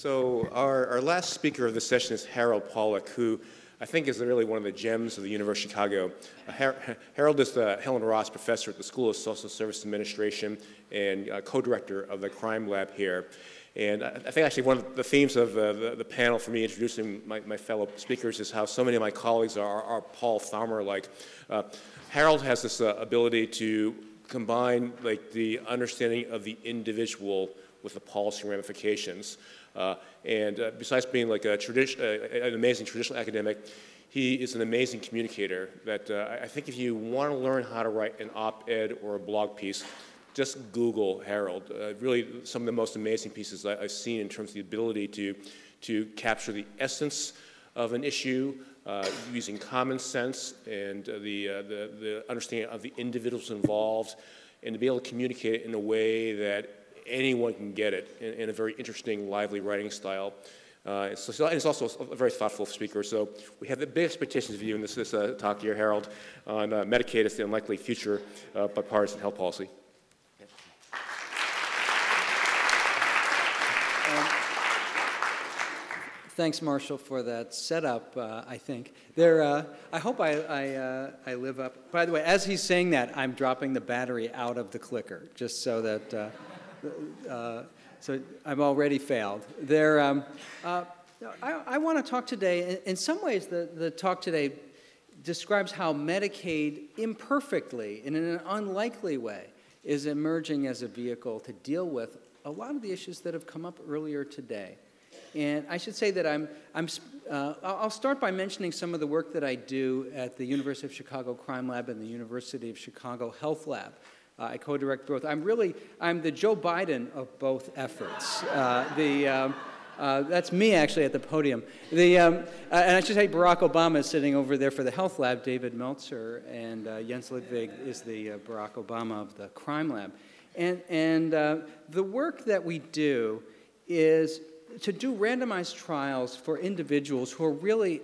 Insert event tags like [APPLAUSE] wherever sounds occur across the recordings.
So our, our last speaker of the session is Harold Pollack, who I think is really one of the gems of the University of Chicago. Uh, Har Harold is the Helen Ross Professor at the School of Social Service Administration and uh, co-director of the crime lab here. And I, I think actually one of the themes of uh, the, the, panel for me introducing my, my, fellow speakers is how so many of my colleagues are, are Paul Farmer-like. Uh, Harold has this uh, ability to combine like the understanding of the individual with the policy ramifications. Uh, and uh, besides being like a tradition, uh, an amazing traditional academic, he is an amazing communicator that uh, I think if you want to learn how to write an op-ed or a blog piece, just Google Harold. Uh, really some of the most amazing pieces I, have seen in terms of the ability to, to capture the essence of an issue uh, using common sense and the, the, the understanding of the individuals involved and to be able to communicate it in a way that anyone can get it in, in a very interesting, lively writing style. Uh, so, and it's also a very thoughtful speaker. So we have the big expectations of you in this, this uh, talk here, Harold, on uh, Medicaid as the unlikely future uh, bipartisan health policy. Um, thanks, Marshall, for that setup, uh, I think. There, uh, I hope I, I, uh, I, live up. By the way, as he's saying that, I'm dropping the battery out of the clicker, just so that uh, so I've already failed. There, um, uh, I, I want to talk today, in, in some ways, the, the talk today describes how Medicaid imperfectly, and in an unlikely way, is emerging as a vehicle to deal with a lot of the issues that have come up earlier today. And I should say that I'm, I'm uh, I'll start by mentioning some of the work that I do at the University of Chicago Crime Lab and the University of Chicago Health Lab. Uh, I co-direct both. I'm really, I'm the Joe Biden of both efforts. Uh, the, um, uh, that's me actually at the podium. The, um, uh, and I should say Barack Obama is sitting over there for the health lab, David Meltzer, and uh, Jens Ludwig is the uh, Barack Obama of the crime lab. And, and the work that we do is to do randomized trials for individuals who are really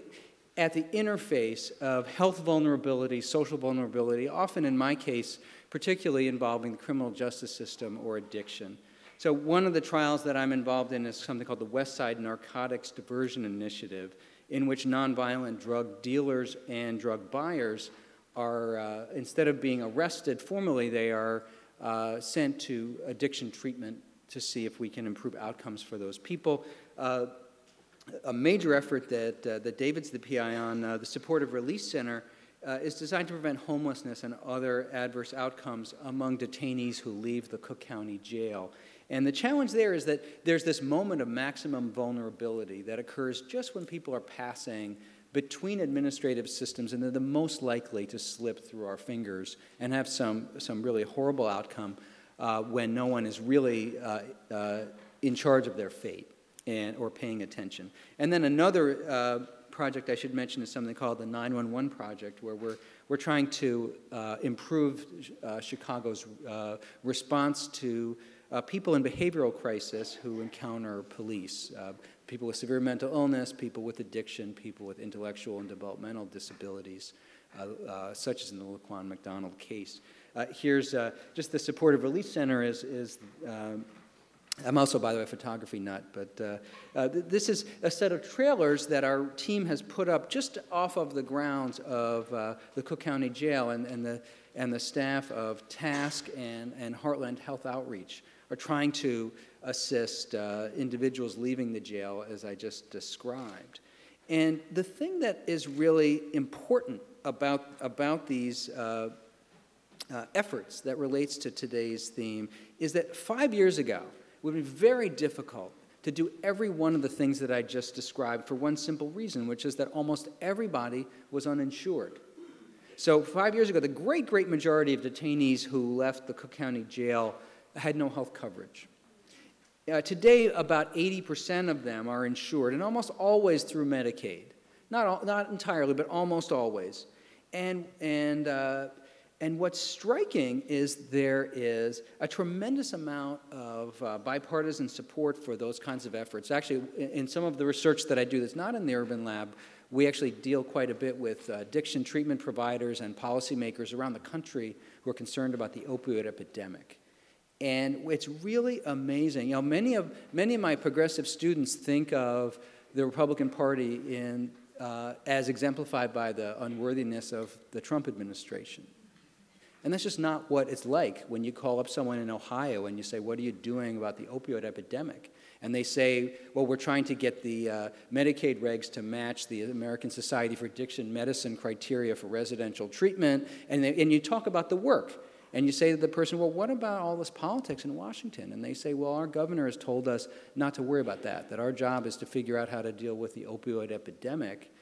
at the interface of health vulnerability, social vulnerability, often in my case, particularly involving the criminal justice system or addiction. So one of the trials that I'm involved in is something called the West Side Narcotics Diversion Initiative, in which nonviolent drug dealers and drug buyers are, uh, instead of being arrested formally, they are uh, sent to addiction treatment to see if we can improve outcomes for those people. Uh, a major effort that, uh, that David's the PI on, uh, the Supportive Release Center, uh, is designed to prevent homelessness and other adverse outcomes among detainees who leave the Cook County Jail. And the challenge there is that there's this moment of maximum vulnerability that occurs just when people are passing between administrative systems and they're the most likely to slip through our fingers and have some, some really horrible outcome uh, when no one is really uh, uh, in charge of their fate and, or paying attention. And then another uh, project I should mention is something called the 911 Project, where we're, we're trying to uh, improve uh, Chicago's uh, response to uh, people in behavioral crisis who encounter police. Uh, people with severe mental illness, people with addiction, people with intellectual and developmental disabilities, uh, such as in the Laquan McDonald case. here's just the Supportive Release Center is, is um, I'm also, by the way, a photography nut, but uh, uh, th this is a set of trailers that our team has put up just off of the grounds of uh, the Cook County Jail, and, and, the, and the staff of TASC and, and Heartland Health Outreach are trying to assist uh, individuals leaving the jail, as I just described. And the thing that is really important about, about these uh, uh, efforts that relates to today's theme is that five years ago, would be very difficult to do every one of the things that I just described for one simple reason, which is that almost everybody was uninsured. So, five years ago, the great, great majority of detainees who left the Cook County Jail had no health coverage. Uh, today, about 80% of them are insured, and almost always through Medicaid. Not, all, not entirely, but almost always. And, and uh, and what's striking is there is a tremendous amount of uh, bipartisan support for those kinds of efforts. Actually, in some of the research that I do that's not in the urban lab, we actually deal quite a bit with uh, addiction treatment providers and policymakers around the country who are concerned about the opioid epidemic. And it's really amazing. You know, many of, many of my progressive students think of the Republican Party in, uh, as exemplified by the unworthiness of the Trump administration. And that's just not what it's like when you call up someone in Ohio and you say, What are you doing about the opioid epidemic? And they say, Well, we're trying to get the uh, Medicaid regs to match the American Society for Addiction Medicine criteria for residential treatment. And, they, and you talk about the work. And you say to the person, Well, what about all this politics in Washington? And they say, Well, our governor has told us not to worry about that, that our job is to figure out how to deal with the opioid epidemic.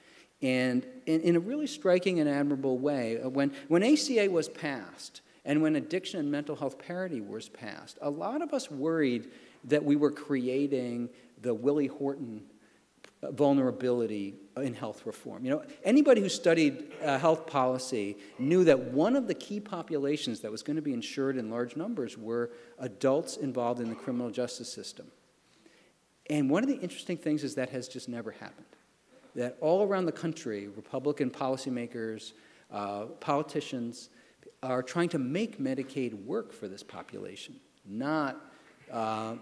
And in, in a really striking and admirable way, uh, when, when ACA was passed and when addiction and mental health parity was passed, a lot of us worried that we were creating the Willie Horton vulnerability in health reform. You know, anybody who studied uh, health policy knew that one of the key populations that was going to be insured in large numbers were adults involved in the criminal justice system. And one of the interesting things is that has just never happened. That all around the country, Republican policymakers, uh, politicians are trying to make Medicaid work for this population, not uh,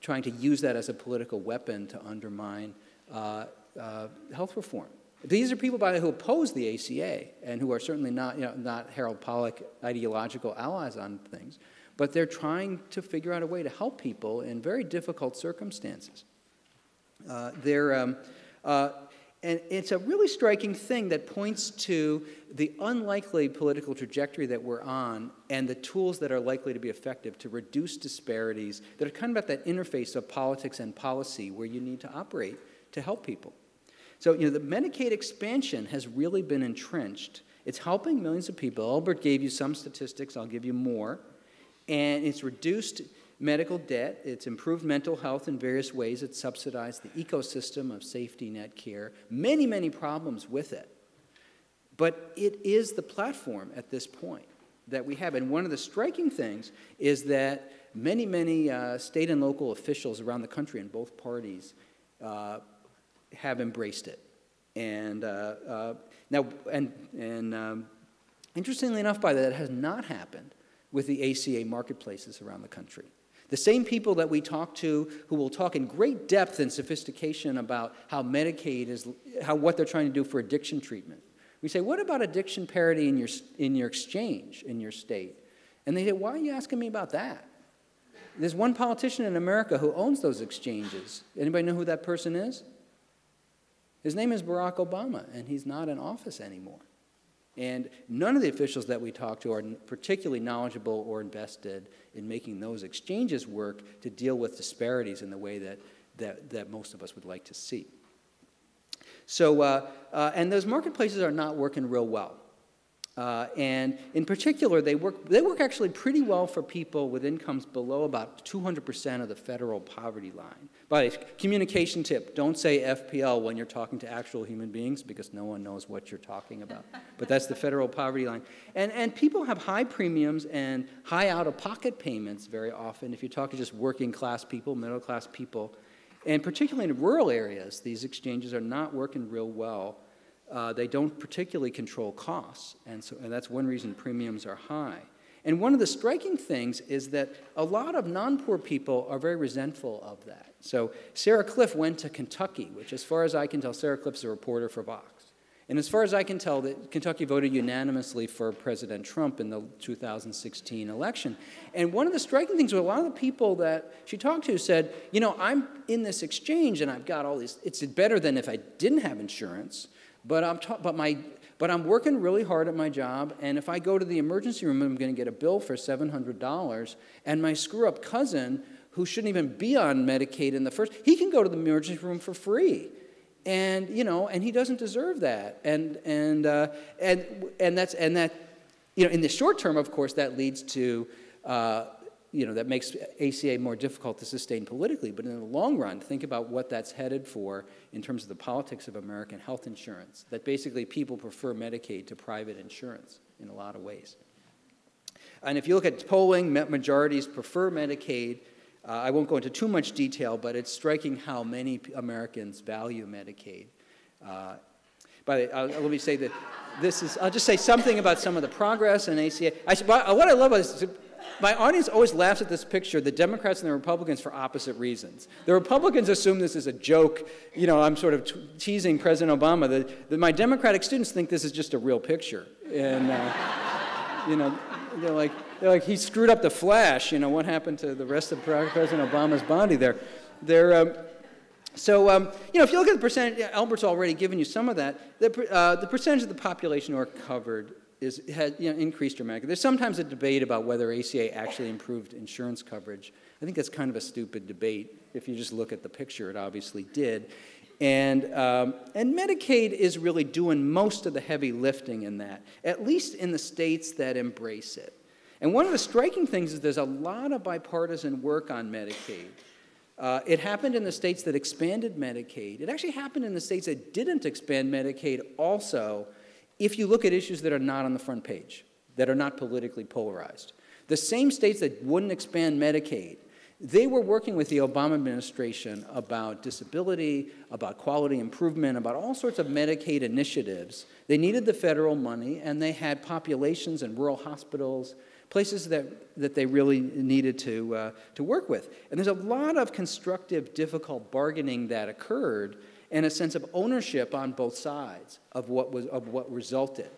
trying to use that as a political weapon to undermine uh, uh, health reform. These are people, by the way, who oppose the ACA and who are certainly not, you know, not Harold Pollack ideological allies on things, but they're trying to figure out a way to help people in very difficult circumstances. Uh, they're, um, uh, and it's a really striking thing that points to the unlikely political trajectory that we're on and the tools that are likely to be effective to reduce disparities that are kind of at that interface of politics and policy where you need to operate to help people. So, you know, the Medicaid expansion has really been entrenched. It's helping millions of people. Albert gave you some statistics, I'll give you more. And it's reduced medical debt, it's improved mental health in various ways, it's subsidized the ecosystem of safety net care. Many, many problems with it. But it is the platform at this point that we have. And one of the striking things is that many, many uh, state and local officials around the country in both parties uh, have embraced it. And uh, uh, now, and, and um, interestingly enough, by that, it has not happened with the ACA marketplaces around the country. The same people that we talk to who will talk in great depth and sophistication about how Medicaid is, how, what they're trying to do for addiction treatment. We say, what about addiction parity in your, in your exchange, in your state? And they say, why are you asking me about that? There's one politician in America who owns those exchanges. Anybody know who that person is? His name is Barack Obama, and he's not in office anymore. And none of the officials that we talk to are particularly knowledgeable or invested in making those exchanges work to deal with disparities in the way that, that, that most of us would like to see. So, uh, uh, and those marketplaces are not working real well. Uh, and in particular, they work, they work actually pretty well for people with incomes below about 200% of the federal poverty line. But communication tip, don't say FPL when you're talking to actual human beings because no one knows what you're talking about. but that's the federal poverty line. And, and people have high premiums and high out-of-pocket payments very often if you talk to just working class people, middle class people. And particularly in rural areas, these exchanges are not working real well uh, they don't particularly control costs, and, so, and that's one reason premiums are high. And one of the striking things is that a lot of non poor people are very resentful of that. So Sarah Kliff went to Kentucky, which, as far as I can tell, Sarah Kliff's a reporter for Vox. And as far as I can tell, that Kentucky voted unanimously for President Trump in the 2016 election. And one of the striking things was a lot of the people that she talked to said, you know, I'm in this exchange and I've got all these, it's better than if I didn't have insurance. But I'm, ta- but, my, but I'm working really hard at my job, and if I go to the emergency room, I'm going to get a bill for $700, and my screw up cousin, who shouldn't even be on Medicaid in the first, he can go to the emergency room for free. And, you know, and he doesn't deserve that. And, and, uh, and, and, that's, and that, you know, in the short term, of course, that leads to uh, you know, that makes ACA more difficult to sustain politically. But in the long run, think about what that's headed for in terms of the politics of American health insurance, that basically people prefer Medicaid to private insurance in a lot of ways. And if you look at polling, majorities prefer Medicaid. Uh, I won't go into too much detail, but it's striking how many Americans value Medicaid. Uh, but uh, let me say that this is, I'll just say something about some of the progress in ACA. I, what I love about this my audience always laughs at this picture, the Democrats and the Republicans, for opposite reasons. The Republicans assume this is a joke. You know, I'm sort of teasing President Obama. The, my Democratic students think this is just a real picture. And, uh, [LAUGHS] you know, they're like, they're like, he screwed up the flash. You know, what happened to the rest of President Obama's body there? They're, um, so, um, you know, if you look at the percentage, Albert's already given you some of that. The, uh, the percentage of the population who are covered is, has you know, increased dramatically. There's sometimes a debate about whether ACA actually improved insurance coverage. I think that's kind of a stupid debate. If you just look at the picture, it obviously did. And, um, and Medicaid is really doing most of the heavy lifting in that, at least in the states that embrace it. And one of the striking things is there's a lot of bipartisan work on Medicaid. Uh, it happened in the states that expanded Medicaid. It actually happened in the states that didn't expand Medicaid also, if you look at issues that are not on the front page, that are not politically polarized. The same states that wouldn't expand Medicaid, they were working with the Obama administration about disability, about quality improvement, about all sorts of Medicaid initiatives. They needed the federal money, and they had populations and rural hospitals, places that, that they really needed to, uh, to work with. And there's a lot of constructive, difficult bargaining that occurred and a sense of ownership on both sides of what, was, of what resulted.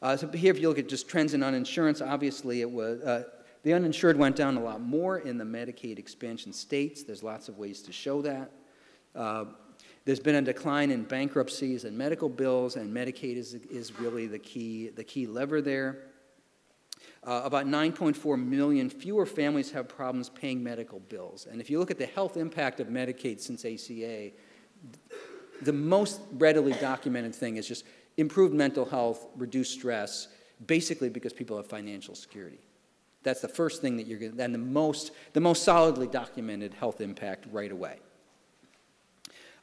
Uh, so here, if you look at just trends in uninsurance, obviously it was, uh, the uninsured went down a lot more in the Medicaid expansion states. There's lots of ways to show that. Uh, there's been a decline in bankruptcies and medical bills, and Medicaid is, is really the key, the key lever there. Uh, about 9.4 million fewer families have problems paying medical bills. And if you look at the health impact of Medicaid since ACA, the most readily documented thing is just improved mental health, reduced stress, basically because people have financial security. That's the first thing that you're going to, and the most, the most solidly documented health impact right away.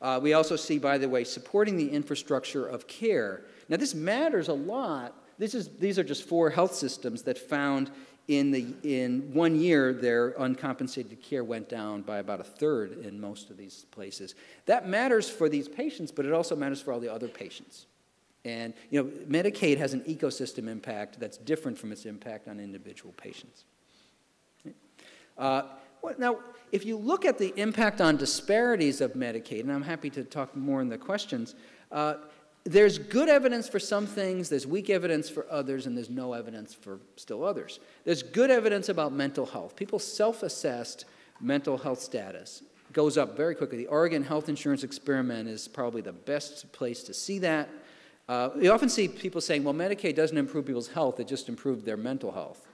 Uh, we also see, by the way, supporting the infrastructure of care. Now, this matters a lot this is, these are just four health systems that found in, the, in one year their uncompensated care went down by about a third in most of these places. That matters for these patients, but it also matters for all the other patients. And you know, Medicaid has an ecosystem impact that's different from its impact on individual patients. Uh, now, if you look at the impact on disparities of Medicaid, and I'm happy to talk more in the questions, uh, there's good evidence for some things, there's weak evidence for others, and there's no evidence for still others. There's good evidence about mental health. People self assessed mental health status goes up very quickly. The Oregon Health Insurance Experiment is probably the best place to see that. Uh, you often see people saying, well, Medicaid doesn't improve people's health, it just improved their mental health.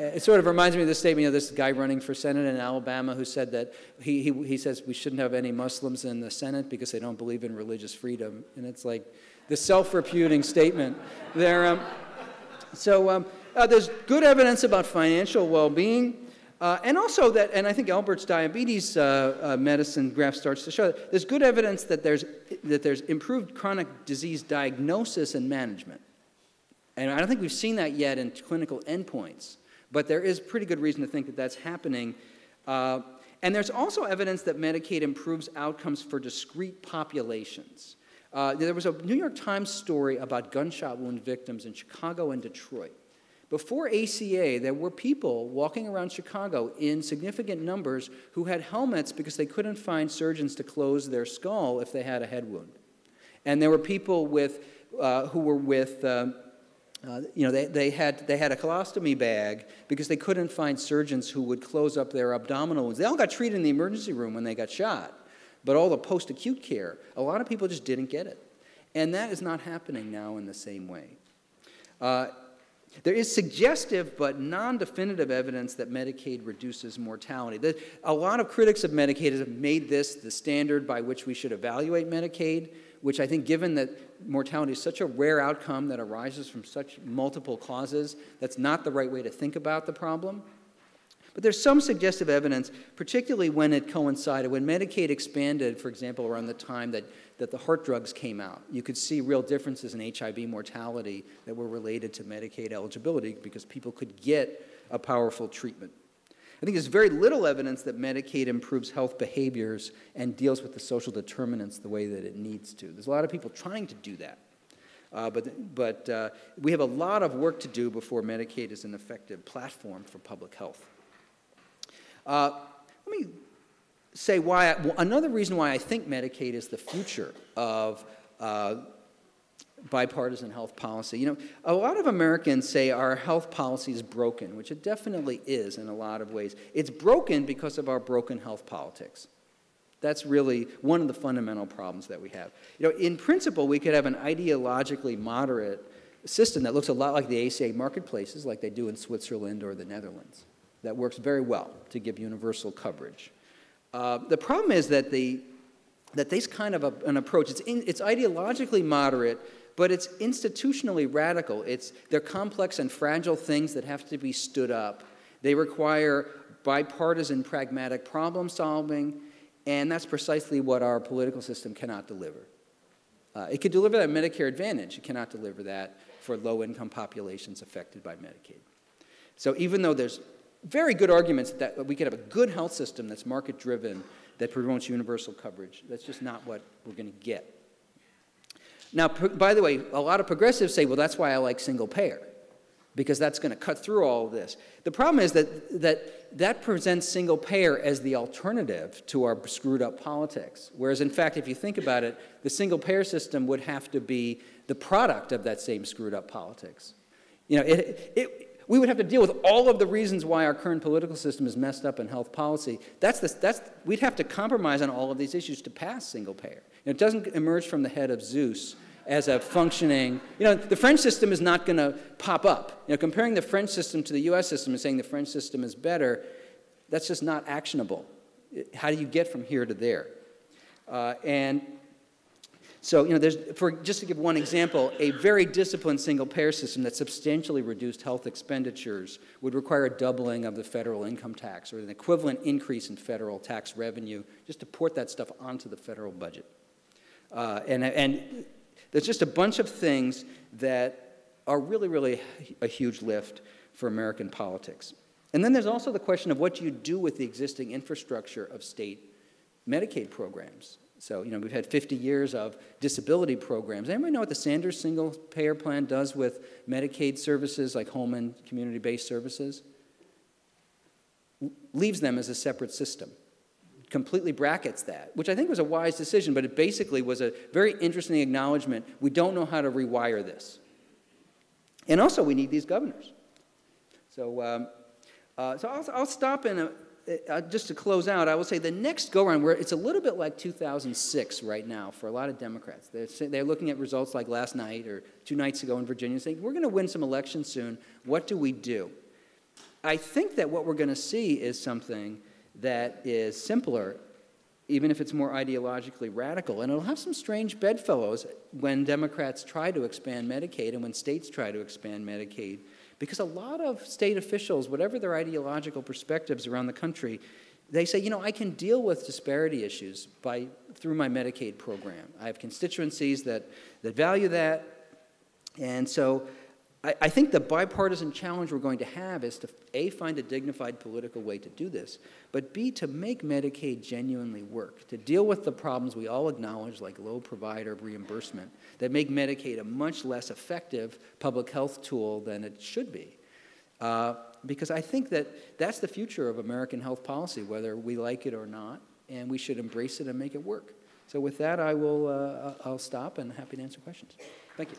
It sort of reminds me of this statement of this guy running for Senate in Alabama who said that he, he, he says we shouldn't have any Muslims in the Senate because they don't believe in religious freedom. And it's like the self reputing statement there. Um, so um, uh, there's good evidence about financial well being. Uh, and also that, and I think Albert's diabetes uh, uh, medicine graph starts to show that there's good evidence that there's, that there's improved chronic disease diagnosis and management. And I don't think we've seen that yet in clinical endpoints. But there is pretty good reason to think that that's happening. Uh, and there's also evidence that Medicaid improves outcomes for discrete populations. Uh, there was a New York Times story about gunshot wound victims in Chicago and Detroit. Before ACA, there were people walking around Chicago in significant numbers who had helmets because they couldn't find surgeons to close their skull if they had a head wound. And there were people with, uh, who were with um, uh, you know, they, they, had, they had a colostomy bag because they couldn't find surgeons who would close up their abdominal wounds. They all got treated in the emergency room when they got shot, but all the post acute care, a lot of people just didn't get it. And that is not happening now in the same way. Uh, there is suggestive but non definitive evidence that Medicaid reduces mortality. A lot of critics of Medicaid have made this the standard by which we should evaluate Medicaid which I think, given that mortality is such a rare outcome that arises from such multiple causes, that's not the right way to think about the problem. But there's some suggestive evidence, particularly when it coincided, when Medicaid expanded, for example, around the time that, that the HAART drugs came out. You could see real differences in HIV mortality that were related to Medicaid eligibility because people could get a powerful treatment. I think there's very little evidence that Medicaid improves health behaviors and deals with the social determinants the way that it needs to. There's a lot of people trying to do that. Uh, but but uh, we have a lot of work to do before Medicaid is an effective platform for public health. Uh, let me say why, I, another reason why I think Medicaid is the future of uh, bipartisan health policy. You know, a lot of Americans say our health policy is broken, which it definitely is in a lot of ways. It's broken because of our broken health politics. That's really one of the fundamental problems that we have. You know, in principle, we could have an ideologically moderate system that looks a lot like the ACA marketplaces, like they do in Switzerland or the Netherlands, that works very well to give universal coverage. Uh, the problem is that, the, that this kind of a, an approach, it's, in, it's ideologically moderate, but it's institutionally radical. It's, they're complex and fragile things that have to be stood up. They require bipartisan, pragmatic problem solving, and that's precisely what our political system cannot deliver. Uh, it could deliver that Medicare Advantage. It cannot deliver that for low income populations affected by Medicaid. So even though there's very good arguments that we could have a good health system that's market driven, that promotes universal coverage, that's just not what we're going to get. Now, by the way, a lot of progressives say, well, that's why I like single payer because that's going to cut through all of this. The problem is that, that that presents single payer as the alternative to our screwed up politics. Whereas, in fact, if you think about it, the single payer system would have to be the product of that same screwed up politics. You know, it, it, we would have to deal with all of the reasons why our current political system is messed up in health policy. That's the, that's, we'd have to compromise on all of these issues to pass single payer. It doesn't emerge from the head of Zeus as a functioning, you know, the French system is not going to pop up. You know, comparing the French system to the US system and saying the French system is better, that's just not actionable. How do you get from here to there? Uh, and so, you know, there's, for, just to give one example, a very disciplined single payer system that substantially reduced health expenditures would require a doubling of the federal income tax or an equivalent increase in federal tax revenue just to port that stuff onto the federal budget. Uh, and, and there's just a bunch of things that are really, really a huge lift for American politics. And then there's also the question of what do you do with the existing infrastructure of state Medicaid programs. So, you know, we've had 50 years of disability programs. Anybody know what the Sanders single payer plan does with Medicaid services like home and community based services? Leaves them as a separate system completely brackets that, which I think was a wise decision, but it basically was a very interesting acknowledgement. We don't know how to rewire this. And also, we need these governors. So, um, uh, so I'll, I'll, stop and uh, just to close out, I will say the next go around, where it's a little bit like 2006 right now for a lot of Democrats. They're, they're looking at results like last night or two nights ago in Virginia, saying, We're going to win some elections soon. What do we do? I think that what we're going to see is something that is simpler, even if it's more ideologically radical. And it'll have some strange bedfellows when Democrats try to expand Medicaid and when states try to expand Medicaid. Because a lot of state officials, whatever their ideological perspectives around the country, they say, you know, I can deal with disparity issues by, through my Medicaid program. I have constituencies that, that value that. And so I, I think the bipartisan challenge we're going to have is to, A, find a dignified political way to do this, but B, to make Medicaid genuinely work, to deal with the problems we all acknowledge, like low provider reimbursement, that make Medicaid a much less effective public health tool than it should be. Uh, because I think that that's the future of American health policy, whether we like it or not, and we should embrace it and make it work. So with that, I will uh, I'll stop and happy to answer questions. Thank you.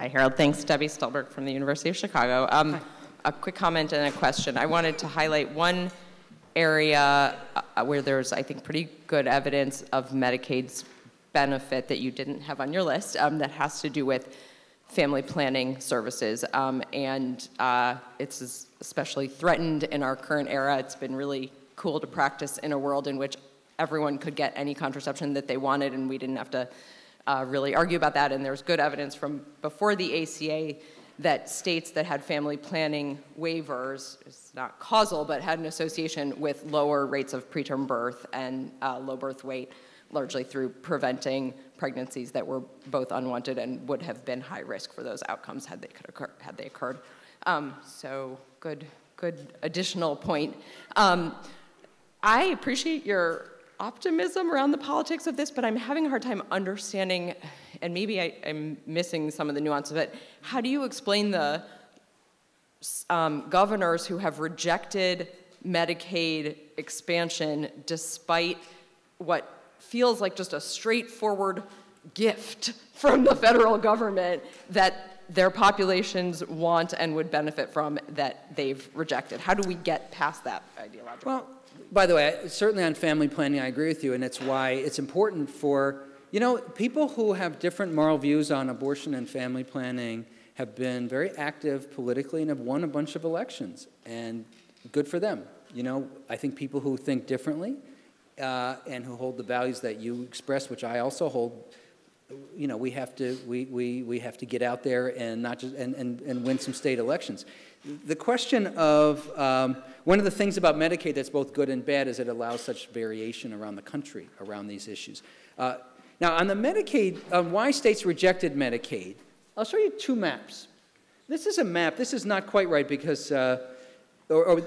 Hi, Harold. Thanks, Debbie Stulberg from the University of Chicago. Um, a quick comment and a question. I wanted to highlight one area uh, where there's, I think, pretty good evidence of Medicaid's benefit that you didn't have on your list um, that has to do with family planning services. Um, and uh, it's especially threatened in our current era. It's been really cool to practice in a world in which everyone could get any contraception that they wanted and we didn't have to uh, really argue about that, and there's good evidence from before the ACA that states that had family planning waivers, it's not causal, but had an association with lower rates of preterm birth and uh, low birth weight, largely through preventing pregnancies that were both unwanted and would have been high risk for those outcomes had they, occur, had they occurred. Um, so good, good additional point. Um, I appreciate your optimism around the politics of this, but I'm having a hard time understanding, and maybe I, am missing some of the nuance of it. How do you explain the um, governors who have rejected Medicaid expansion despite what feels like just a straightforward gift from the federal government that their populations want and would benefit from that they've rejected? How do we get past that ideological? Well, by the way, certainly on family planning, I agree with you, and it's why it's important for, you know, people who have different moral views on abortion and family planning have been very active politically and have won a bunch of elections, and good for them. You know, I think people who think differently uh, and who hold the values that you express, which I also hold, you know, we have to, we, we, we have to get out there and not just, and, and, and win some state elections. The question of, um, one of the things about Medicaid that's both good and bad is it allows such variation around the country around these issues. Uh, now, on the Medicaid, um, why states rejected Medicaid, I'll show you two maps. This is a map. This is not quite right because, uh, or, or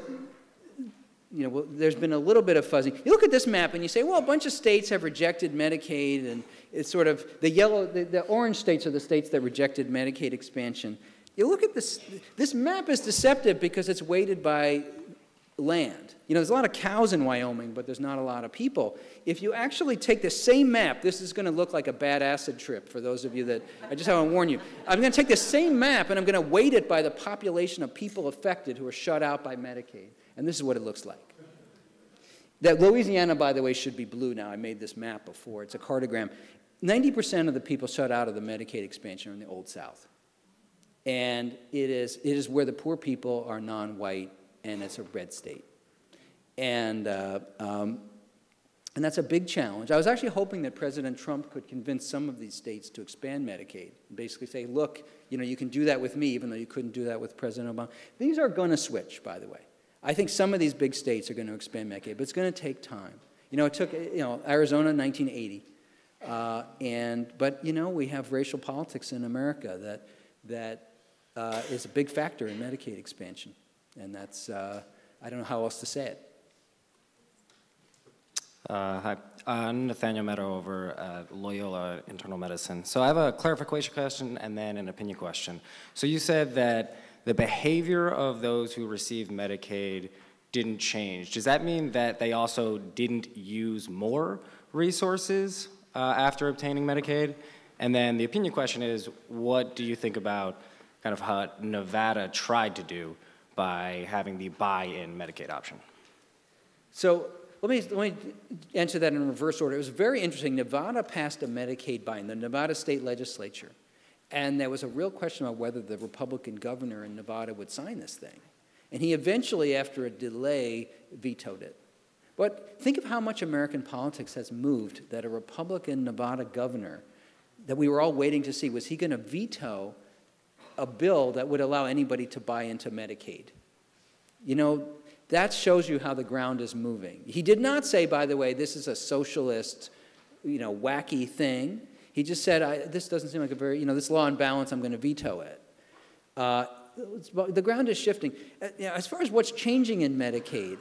you know, well, there's been a little bit of fuzzy. You look at this map and you say, well, a bunch of states have rejected Medicaid, and it's sort of the yellow, the, the orange states are the states that rejected Medicaid expansion. You look at this, this map is deceptive because it's weighted by land. You know, there's a lot of cows in Wyoming, but there's not a lot of people. If you actually take the same map, this is going to look like a bad acid trip for those of you that, I just want to warn you. I'm going to take the same map and I'm going to weight it by the population of people affected who are shut out by Medicaid. And this is what it looks like. That Louisiana, by the way, should be blue now. I made this map before. It's a cartogram. 90% of the people shut out of the Medicaid expansion are in the Old South. And it is, it is where the poor people are non white, and it's a red state. And, uh, um, and that's a big challenge. I was actually hoping that President Trump could convince some of these states to expand Medicaid and basically say, look, you know, you can do that with me, even though you couldn't do that with President Obama. These are going to switch, by the way. I think some of these big states are going to expand Medicaid, but it's going to take time. You know, it took, you know, Arizona 1980. Uh, and, but, you know, we have racial politics in America that, that uh, is a big factor in Medicaid expansion. And that's, uh, I don't know how else to say it. Uh, hi, I'm Nathaniel Meadow over at Loyola Internal Medicine. So I have a clarification question and then an opinion question. So you said that the behavior of those who receive Medicaid didn't change. Does that mean that they also didn't use more resources uh, after obtaining Medicaid? And then the opinion question is, what do you think about kind of how Nevada tried to do by having the buy-in Medicaid option? So let me, let me answer that in reverse order. It was very interesting. Nevada passed a Medicaid buy-in, the Nevada state legislature. And there was a real question about whether the Republican governor in Nevada would sign this thing. And he eventually, after a delay, vetoed it. But think of how much American politics has moved that a Republican Nevada governor, that we were all waiting to see, was he going to veto a bill that would allow anybody to buy into Medicaid? You know, that shows you how the ground is moving. He did not say, by the way, this is a socialist, you know, wacky thing. He just said, this doesn't seem like a very, you know, this law and balance, I'm going to veto it. Uh, the ground is shifting. Uh, as far as what's changing in Medicaid,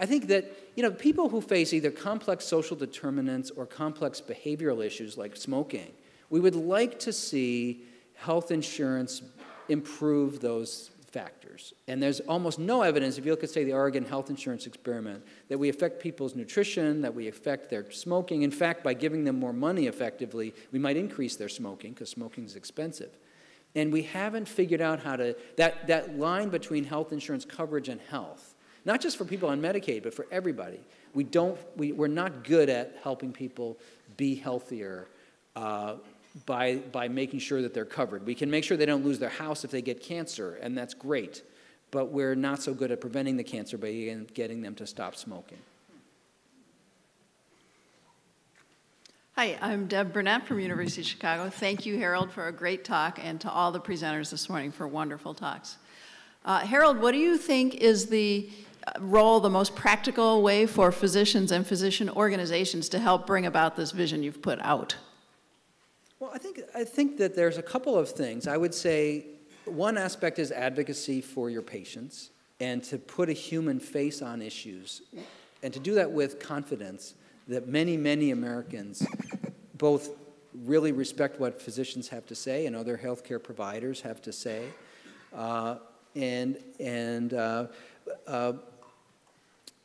I think that you know, people who face either complex social determinants or complex behavioral issues like smoking, we would like to see health insurance improve those factors. And there's almost no evidence, if you look at, say, the Oregon health insurance experiment, that we affect people's nutrition, that we affect their smoking. In fact, by giving them more money effectively, we might increase their smoking because smoking is expensive. And we haven't figured out how to, that, that line between health insurance coverage and health, not just for people on Medicaid, but for everybody. We don't, we, we're not good at helping people be healthier uh, by, by making sure that they're covered. We can make sure they don't lose their house if they get cancer, and that's great. But we're not so good at preventing the cancer by getting them to stop smoking. Hi, I'm Deb Burnet from University of Chicago. Thank you, Harold, for a great talk, and to all the presenters this morning for wonderful talks. Uh, Harold, what do you think is the role, the most practical way for physicians and physician organizations to help bring about this vision you've put out? Well, I think, I think that there's a couple of things. I would say one aspect is advocacy for your patients. and to put a human face on issues, and to do that with confidence that many, many Americans both really respect what physicians have to say and other healthcare providers have to say, uh, and, and, uh, uh,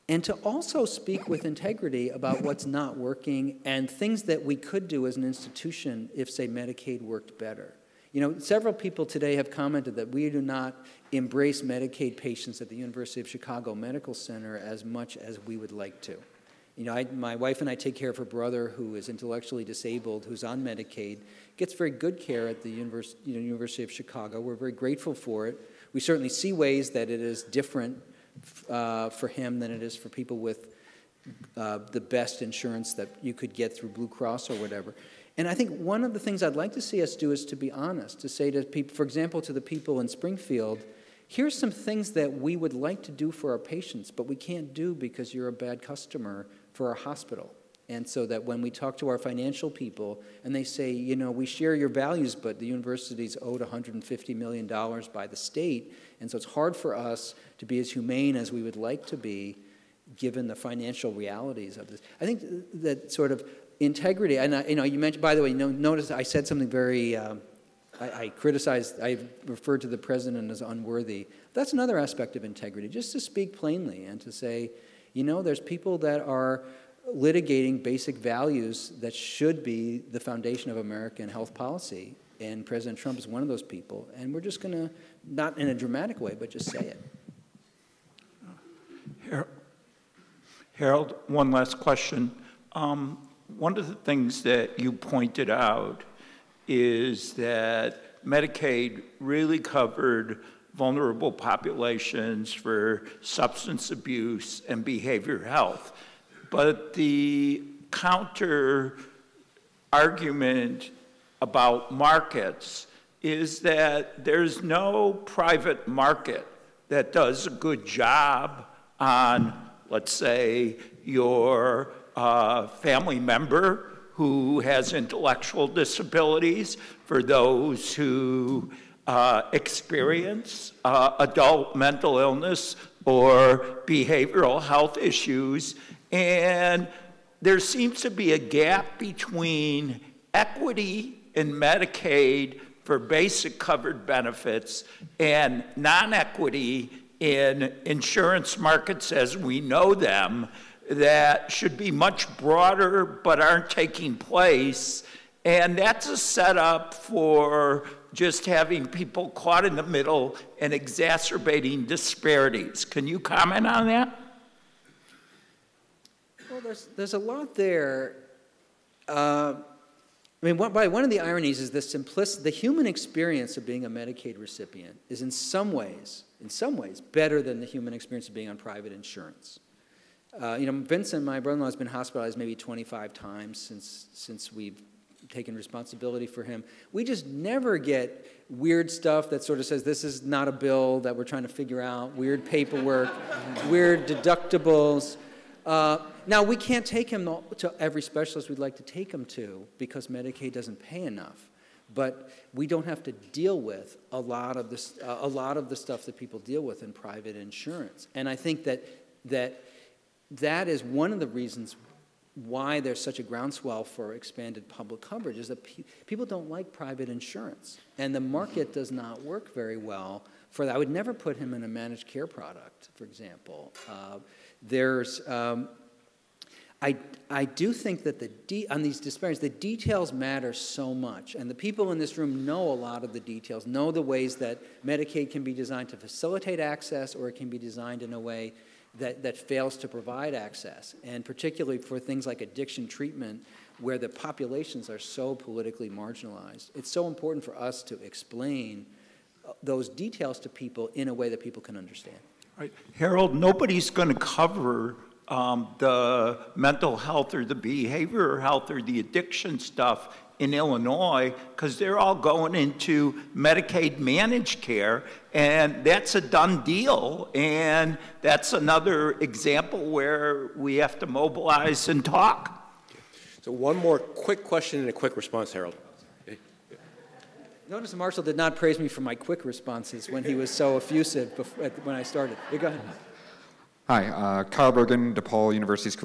and to also speak with integrity about what's not working and things that we could do as an institution if, say, Medicaid worked better. You know, several people today have commented that we do not embrace Medicaid patients at the University of Chicago Medical Center as much as we would like to. You know, I, my wife and I take care of her brother who is intellectually disabled, who's on Medicaid, gets very good care at the you know, University of Chicago. We're very grateful for it. We certainly see ways that it is different uh, for him than it is for people with uh, the best insurance that you could get through Blue Cross or whatever. And I think one of the things I'd like to see us do is to be honest, to say to people, for example, to the people in Springfield, here's some things that we would like to do for our patients, but we can't do because you're a bad customer for our hospital. And so that when we talk to our financial people and they say, you know, we share your values, but the university's owed $150 million by the state, and so it's hard for us to be as humane as we would like to be given the financial realities of this. I think that sort of integrity, and I, you know, you mentioned, by the way, notice I said something very, um, I, I criticized, I referred to the president as unworthy. That's another aspect of integrity, just to speak plainly and to say, you know, there's people that are litigating basic values that should be the foundation of American health policy. And President Trump is one of those people. And we're just going to, not in a dramatic way, but just say it. Harold, one last question. Um, one of the things that you pointed out is that Medicaid really covered vulnerable populations for substance abuse and behavior health. But the counter argument about markets is that there's no private market that does a good job on, let's say, your uh, family member who has intellectual disabilities, for those who uh, experience uh, adult mental illness or behavioral health issues. And there seems to be a gap between equity in Medicaid for basic covered benefits and non equity in insurance markets as we know them that should be much broader but aren't taking place. And that's a setup for just having people caught in the middle and exacerbating disparities. Can you comment on that? Well, there's, there's a lot there. Uh, I mean, one, one of the ironies is the simplicity, the human experience of being a Medicaid recipient is in some ways, in some ways, better than the human experience of being on private insurance. Uh, you know, Vincent, my brother-in-law, has been hospitalized maybe 25 times since, since we've taken responsibility for him. We just never get weird stuff that sort of says this is not a bill that we're trying to figure out, weird paperwork, [LAUGHS] weird deductibles. Uh, now, we can't take him to every specialist we'd like to take him to because Medicaid doesn't pay enough. But we don't have to deal with a lot of this, uh, a lot of the stuff that people deal with in private insurance. And I think that that that is one of the reasons why there's such a groundswell for expanded public coverage is that pe people don't like private insurance. And the market does not work very well for that. I would never put him in a managed care product, for example. Uh, there's, um, I, I do think that the on these disparities, the details matter so much. And the people in this room know a lot of the details, know the ways that Medicaid can be designed to facilitate access or it can be designed in a way that, that fails to provide access, and particularly for things like addiction treatment, where the populations are so politically marginalized. It's so important for us to explain uh, those details to people in a way that people can understand. Right. Harold, nobody's going to cover um, the mental health or the behavioral health or the addiction stuff in Illinois because they're all going into Medicaid managed care, and that's a done deal. And that's another example where we have to mobilize and talk. So, one more quick question and a quick response, Harold. Notice Marshall did not praise me for my quick responses when he was so effusive bef- at- when I started. Yeah, go ahead. Hi, uh, Kyle Bergen, DePaul University School